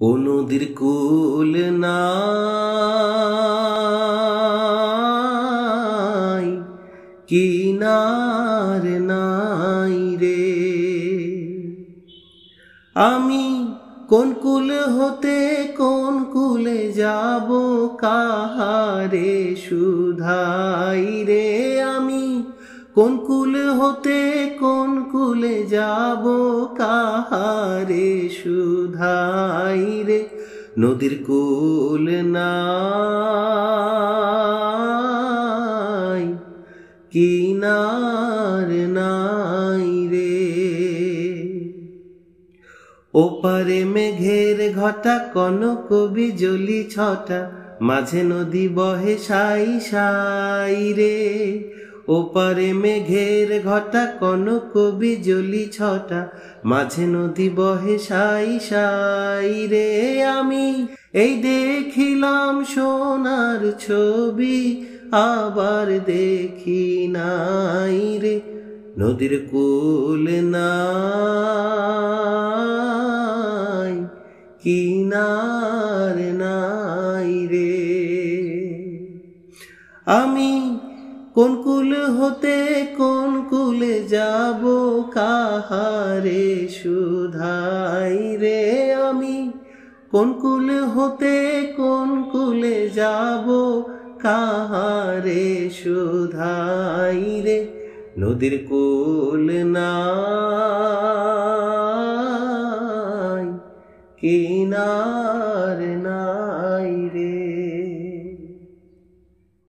ও নদীর কুল নাই, কিনার নাই রে। আমি কোন কুল হতে কোন কুলে যাব, কাহারে সুধাই রে আমি? কোন কুল হতে কোন কুলে যাব? কাহারে সুধাই রে নদীর কুল নাই, কিনার নাই রে। ওপারে মেঘের ঘটা, কনক বিজলি ছটা, মাঝে নদী বহে সাই সাই রে। ওপারে মেঘের ঘটা, কনক বিজলি ছটা, মাঝে নদী বহে সাই সাই রে আমি। এই দেখিলাম সোনার ছবি, আবার দেখি নাই রে নদীর কুল নাই, কিনার নাই রে। আমি কোন কুল হতে কোন কুলে যাব? কাহারে সুধাই রে আমি? কোন কুল হতে কোন কুলে যাব? কাহারে সুধাই রে নদীর কুল নাই, কিনার না